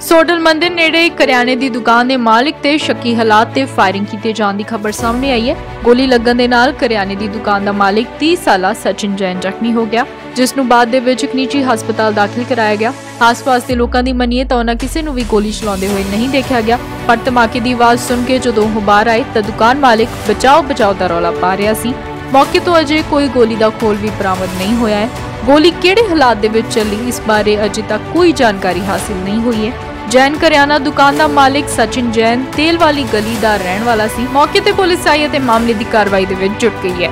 ਸੋਡਲ ਮੰਦਿਰ ਨੇੜੇ ਕਰਿਆਨੇ ਦੀ ਦੁਕਾਨ ਦੇ ਮਾਲਕ ਤੇ ਸ਼ੱਕੀ ਹਾਲਾਤ ਤੇ ਫਾਇਰਿੰਗ ਕੀਤੇ ਜਾਣ ਦੀ ਖਬਰ ਸਾਹਮਣੇ ਆਈ ਹੈ। ਗੋਲੀ ਲੱਗਣ ਦੇ ਨਾਲ ਕਰਿਆਨੇ ਦੀ ਦੁਕਾਨ ਦਾ ਮਾਲਕ 30 ਸਾਲਾ ਸਚਿਨ ਜੈਨ ਜ਼ਖਮੀ ਹੋ ਗਿਆ, ਜਿਸ ਨੂੰ ਬਾਅਦ ਦੇ ਵਿੱਚ ਇੱਕ ਨਿੱਜੀ ਹਸਪਤਾਲ ਦਾਖਲ ਕਰਾਇਆ ਗਿਆ। ਆਸ-ਪਾਸ ਦੇ ਲੋਕਾਂ ਦੀ ਮੰਨੀਏ ਤਾਂ ਉਹਨਾਂ ਕਿਸੇ ਨੂੰ ਵੀ ਗੋਲੀ ਚਲਾਉਂਦੇ ਹੋਏ ਨਹੀਂ ਦੇਖਿਆ ਗਿਆ। ਪਰ ਧਮਾਕੇ ਦੀ ਆਵਾਜ਼ ਸੁਣ ਕੇ ਜਦੋਂ ਉਹ ਬਾਹਰ ਆਏ ਤਾਂ ਦੁਕਾਨ ਮਾਲਕ ਬਚਾਓ ਬਚਾਓ ਦਾ ਰੌਲਾ ਪਾ ਰਿਹਾ ਸੀ। ਮੌਕੇ ਤੋਂ ਅਜੇ ਕੋਈ ਗੋਲੀ ਦਾ ਖੋਲ ਵੀ ਬਰਾਮਦ ਨਹੀਂ ਹੋਇਆ ਹੈ। ਗੋਲੀ ਕਿਹੜੇ ਹਾਲਾਤ ਦੇ ਵਿੱਚ ਚੱਲੀ, ਇਸ ਬਾਰੇ ਅਜੇ ਤੱਕ ਕੋਈ ਜਾਣਕਾਰੀ ਹਾਸਿਲ ਨਹੀਂ ਹੋਈ ਹੈ। ਜੈਨ ਕਰਿਆਨਾ ਦੁਕਾਨ ਦਾ ਮਾਲਕ ਸਚਿਨ ਜੈਨ ਤੇਲ ਵਾਲੀ ਗਲੀ ਦਾ ਰਹਿਣ ਵਾਲਾ ਸੀ। ਮੌਕੇ ਤੇ ਪੁਲਿਸ ਆਈ ਅਤੇ ਮਾਮਲੇ ਦੀ ਕਾਰਵਾਈ ਦੇ ਵਿੱਚ ਜੁਟ ਗਈ ਹੈ।